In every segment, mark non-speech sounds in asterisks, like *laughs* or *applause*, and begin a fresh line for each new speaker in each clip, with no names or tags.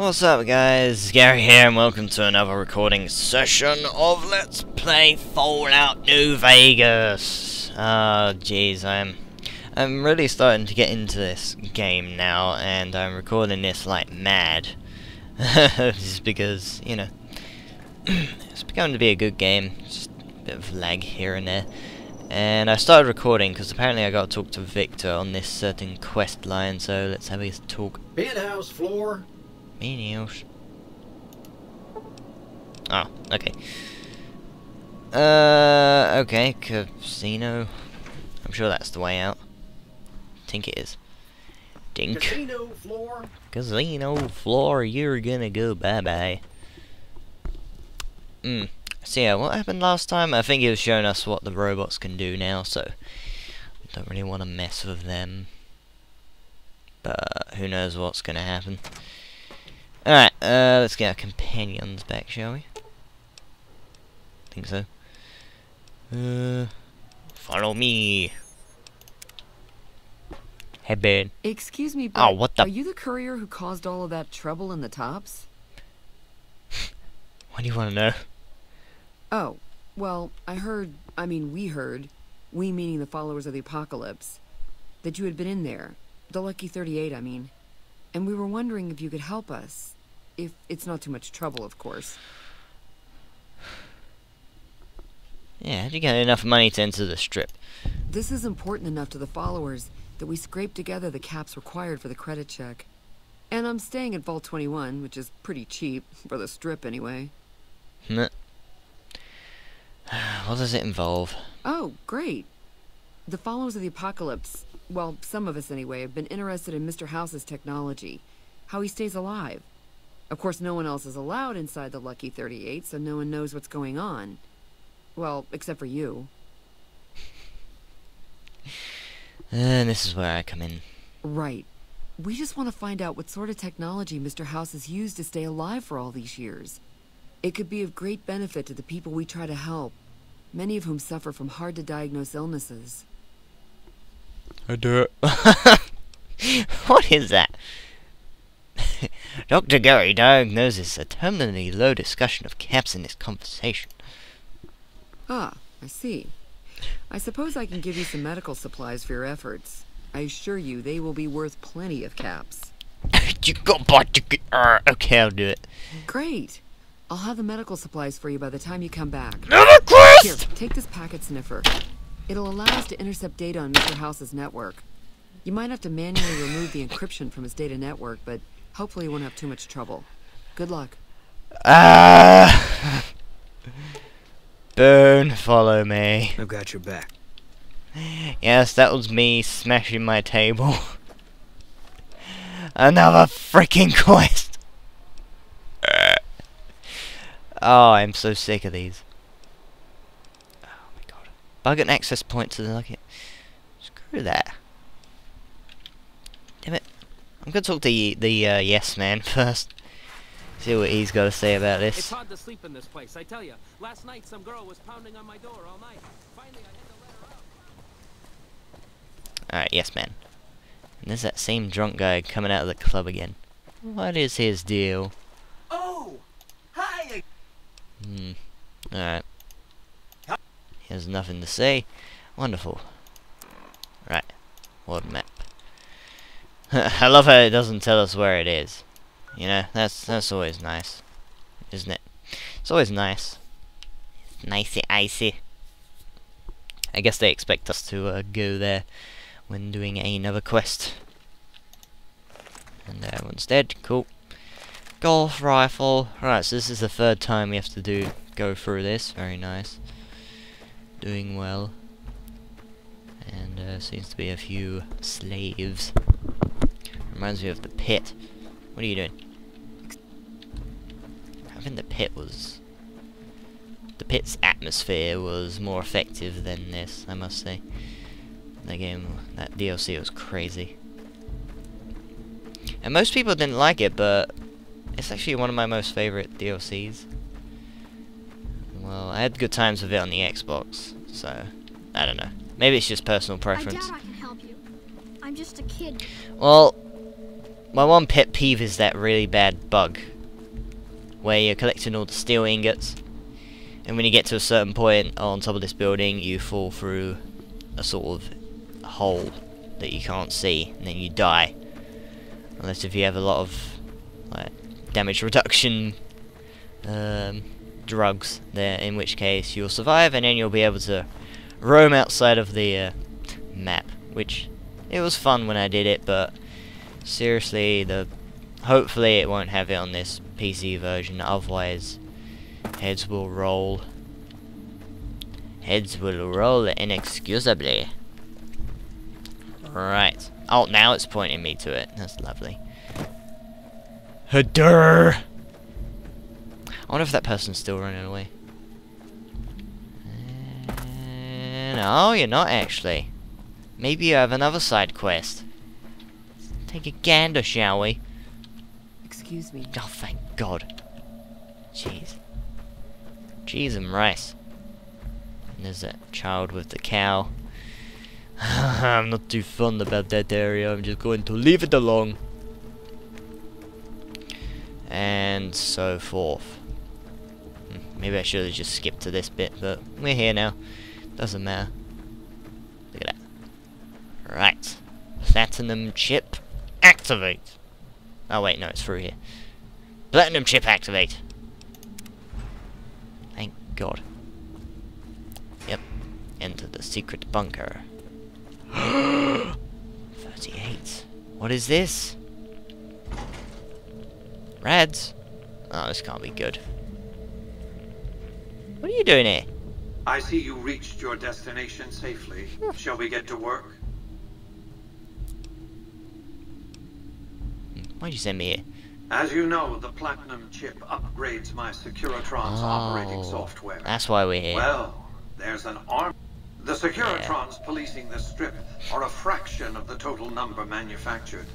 What's up guys, Gary here and welcome to another recording session of Let's Play Fallout New Vegas. Ah, oh, jeez, I'm I'm really starting to get into this game now and I'm recording this like mad. *laughs* Just because, you know, *clears throat* it's becoming to be a good game, just a bit of lag here and there. And I started recording because apparently I got to talk to Victor on this certain quest line, so let's have a talk.
Penthouse floor.
Penthouse. Oh, okay. Uh, okay, casino. I'm sure that's the way out. Think it is. Dink.
Casino floor.
Casino floor, you're gonna go bye-bye. Hmm. So yeah, what happened last time? I think it was showing us what the robots can do now, so don't really want to mess with them. But who knows what's going to happen. Alright, uh, let's get our companions back, shall we? think so. Uh, follow me. Hey, Ben.
Excuse me, but
oh, what the?
are you the courier who caused all of that trouble in the tops? *laughs*
what do you want to know?
Oh, well, I heard, I mean, we heard, we meaning the followers of the apocalypse, that you had been in there. The Lucky 38, I mean. And we were wondering if you could help us. If it's not too much trouble, of course.
Yeah, you got enough money to enter the strip?
This is important enough to the followers that we scraped together the caps required for the credit check. And I'm staying at Vault 21, which is pretty cheap, for the strip anyway. *sighs*
What does it involve?
Oh, great. The followers of the apocalypse, well, some of us anyway, have been interested in Mr. House's technology, how he stays alive. Of course, no one else is allowed inside the Lucky 38, so no one knows what's going on. Well, except for you. *laughs*
And this is where I come in.
Right. We just want to find out what sort of technology Mr. House has used to stay alive for all these years. It could be of great benefit to the people we try to help, many of whom suffer from hard-to-diagnose illnesses.
I do it. *laughs* what is that? *laughs* Dr. Gary diagnoses a terminally low discussion of caps in this conversation.
Ah, I see. I suppose I can give you some medical supplies for your efforts. I assure you they will be worth plenty of caps. *laughs*
you got uh, okay, I'll do it.
Great. I'll have the medical supplies for you by the time you come back.
Another quest!
Here, take this packet sniffer. It'll allow us to intercept data on Mr. House's network. You might have to manually remove the encryption from his data network, but hopefully you won't have too much trouble. Good luck.
Ah! *laughs* Uh, Boone, follow me.
I've got your back.
Yes, that was me smashing my table. *laughs* Another freaking quest! Oh, *laughs* I'm so sick of these. My god. Bug an access point to the nugget. Screw that. Damn it. I'm gonna talk to the, the uh, yes man *laughs* first. See what he's got to say about this.
It's hard to sleep in this place, I tell you. Last night some girl was pounding on my door all night. Finally I had to let her
out. Alright, yes man. And there's that same drunk guy coming out of the club again. What is his deal? Oh! Hi! Hmm. Alright. He has nothing to say. Wonderful. Right. World map. *laughs* I love how it doesn't tell us where it is. You know, that's that's always nice. Isn't it? It's always nice. Nicey icy. I guess they expect us to uh, go there when doing another quest. And everyone's dead. Cool. Golf rifle. Right, so this is the third time we have to do go through this. Very nice. Doing well. And uh, seems to be a few slaves. Reminds me of the Pitt. What are you doing? I think the Pitt was... The Pitt's atmosphere was more effective than this, I must say. The game, that DLC was crazy. And most people didn't like it, but it's actually one of my most favorite DLCs. Well, I had good times with it on the Xbox, so I don't know. Maybe it's just personal preference.
I doubt I can help you. I'm just a kid.
Well, my one pet peeve is that really bad bug where you're collecting all the steel ingots and when you get to a certain point on top of this building you fall through a sort of hole that you can't see and then you die unless if you have a lot of like damage reduction um, drugs there in which case you'll survive and then you'll be able to roam outside of the uh, map which it was fun when I did it but seriously the hopefully it won't have it on this PC version otherwise heads will roll. Heads will roll inexcusably. Right. Oh now it's pointing me to it. That's lovely. Hadur I wonder if that person's still running away Uh, no you're not actually maybe you have another side quest Take a gander, shall we?
Excuse me.
Oh, thank God. Jeez. Cheese and rice. And there's that child with the cow. *laughs* I'm not too fond about that area. I'm just going to leave it alone. And so forth. Maybe I should have just skipped to this bit, but we're here now. Doesn't matter. Look at that. Right. Platinum chip activate. Oh wait, no, it's through here. Platinum chip activate. Thank God. Yep. Enter the secret bunker. *gasps* 38. What is this? Rads? Oh, this can't be good. What are you doing here?
I see you reached your destination safely. Shall we get to work?
Why'd you send me here?
As you know, the Platinum chip upgrades my Securitron's oh, operating software.
That's why we're here.
Well, there's an arm. The Securitrons policing the strip are a fraction of the total number manufactured.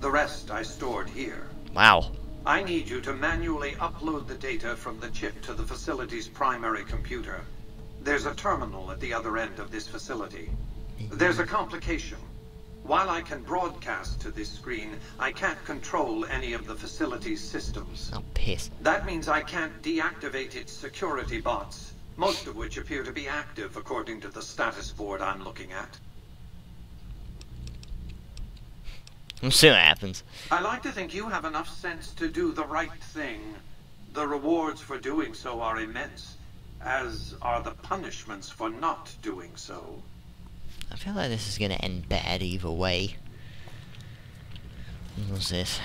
The rest I stored here.
wow.
I need you to manually upload the data from the chip to the facility's primary computer. There's a terminal at the other end of this facility. There's a complication. While I can broadcast to this screen, I can't control any of the facility's systems.
Oh, piss.
That means I can't deactivate its security bots, most of which appear to be active according to the status board I'm looking at.
We'll see what happens.
I like to think you have enough sense to do the right thing. The rewards for doing so are immense, as are the punishments for not doing so.
I feel like this is gonna end bad either way. What's this?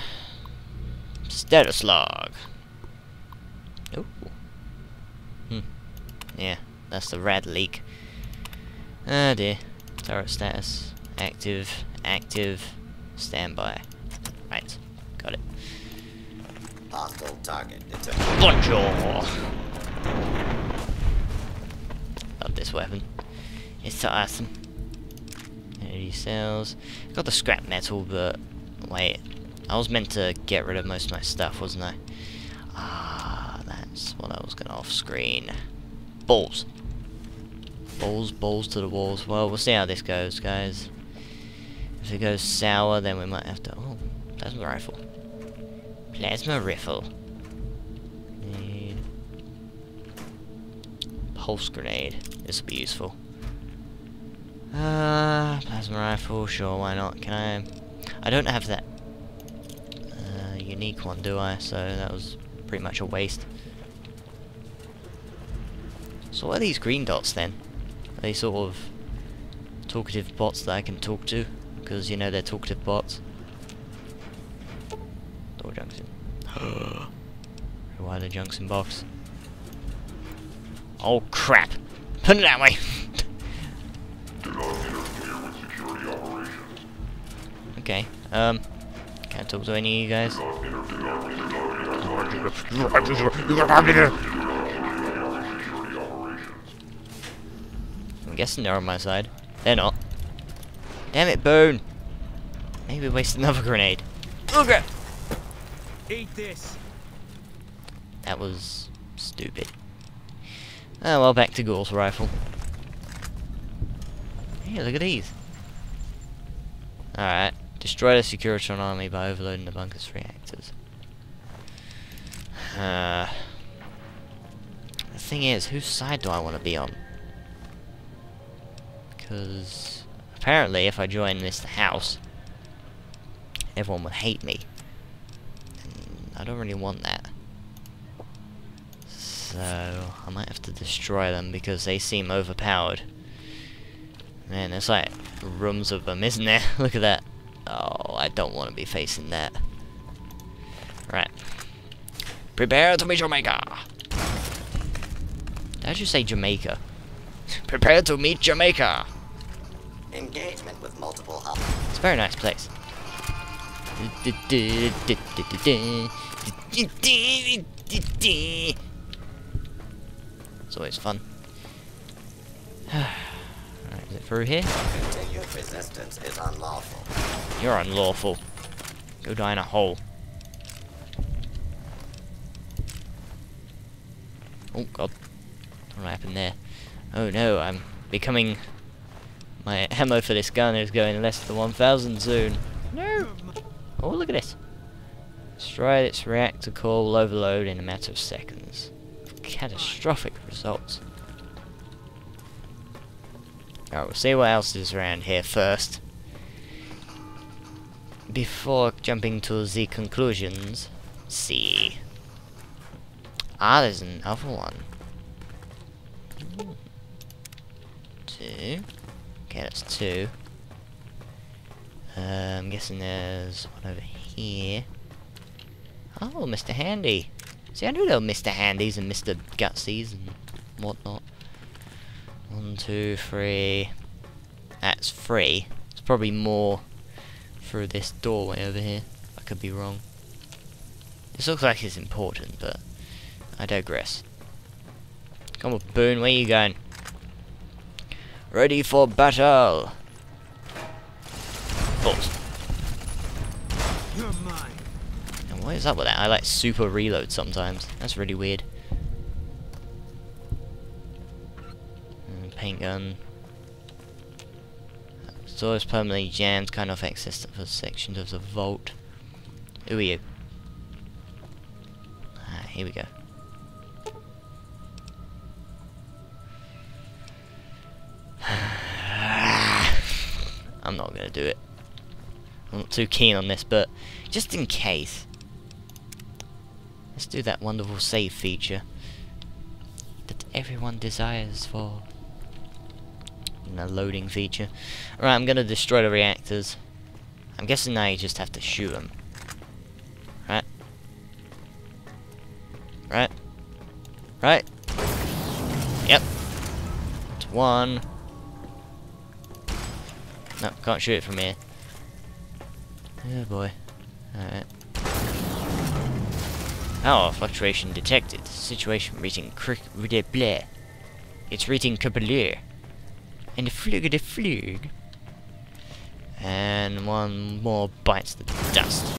Status log. Ooh. Hmm. Yeah, that's the rad leak. Oh dear. Turret status. Active. Active. Standby. Right. Got it.
Hostile target detected.
Bonjour! Love this weapon. It's so awesome. Energy cells. Got the scrap metal, but wait. I was meant to get rid of most of my stuff, wasn't I? Ah, that's what I was gonna off screen. Balls. Balls, balls to the walls. Well, we'll see how this goes, guys. If it goes sour, then we might have to. Oh, plasma rifle. Plasma rifle. Need pulse grenade. This will be useful. Uh, plasma rifle. Sure, why not? Can I? I don't have that uh, unique one, do I? So that was pretty much a waste. So what are these green dots then? Are they sort of talkative bots that I can talk to? Because, you know, they're talkative bots. Door junction. *gasps* Why the junction box? Oh crap! Put it that way! *laughs* okay, um, can't talk to any of you guys? I'm guessing they're on my side. They're not. Damn it, Boone! Maybe waste another grenade. Oh crap!
Eat this.
That was stupid. Oh well, back to Gauss rifle. Hey, look at these. Alright, Destroy the Securitron army by overloading the bunker's reactors. Uh, the thing is, whose side do I want to be on? Because apparently, if I join this house, everyone would hate me. And I don't really want that. So, I might have to destroy them because they seem overpowered. Man, there's like rooms of them, *laughs* isn't there? Look at that. Oh, I don't want to be facing that. Right. Prepare to meet Jamaica! Did I just say Jamaica? *laughs* Prepare to meet Jamaica!
Engagement with multiple hub.
It's a very nice place. It's always fun. *sighs* Alright, is it through here?
Continued resistance is unlawful.
You're unlawful. Go die in a hole. Oh god. What happened there? Oh no, I'm becoming... My ammo for this gun is going less than 1000 soon. No! Oh, look at this. Destroy its reactor core will overload in a matter of seconds. Catastrophic results. Alright, we'll see what else is around here first. Before jumping to the conclusions, see. Ah, there's another one. Two. Okay, that's two. Uh, I'm guessing there's one over here. Oh, Mr. Handy. See, I knew there were Mr. Handys and Mr. Gutsies and whatnot. One, two, three. That's three. It's probably more through this doorway over here. I could be wrong. This looks like it's important, but I digress. Come on, Boone, where you going? Ready for battle! Balls.
You're mine.
And what is up with that? I like super reload sometimes. That's really weird. Mm, paint gun. Store is permanently jammed, kind of access for sections of the vault. Who are you? Ah, here we go. I'm not gonna do it. I'm not too keen on this, but just in case. Let's do that wonderful save feature that everyone desires for. And a loading feature. Alright, I'm gonna destroy the reactors. I'm guessing now you just have to shoot them. Right? Right? Right? Yep. It's one. No, can't shoot it from here. Oh boy. Alright. Power fluctuation detected. Situation reaching crick bleh. It's reaching Kabalur. And the flug the flug. And one more bites the dust.